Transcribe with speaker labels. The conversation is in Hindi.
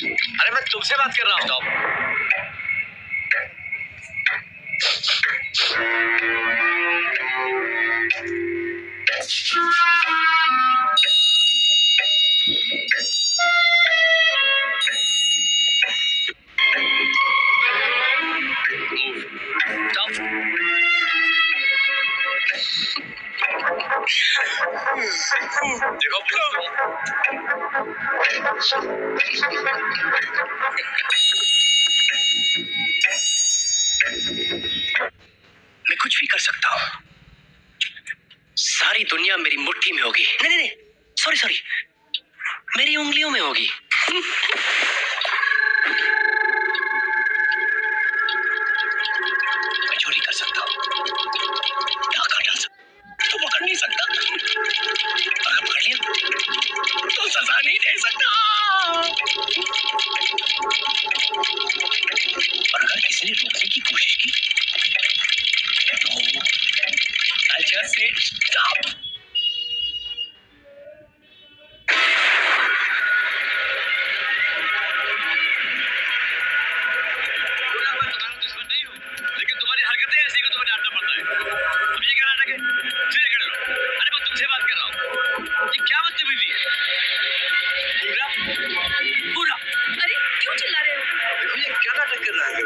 Speaker 1: अरे मैं तुमसे बात कर रहा हूँ टॉम देखो
Speaker 2: मैं कुछ भी कर सकता हूँ। सारी दुनिया मेरी मुट्ठी में होगी। नहीं नहीं नहीं। सॉरी सॉरी मेरी उंगलियों में होगी। सजा नहीं दे सकता और अगर किसी ने रोकने की कोशिश की तो अच्छा से स्टॉप.
Speaker 1: पूरा
Speaker 3: अरे क्यों चिल्ला रहे हो?
Speaker 1: भैया क्या नाटक कर रहा है?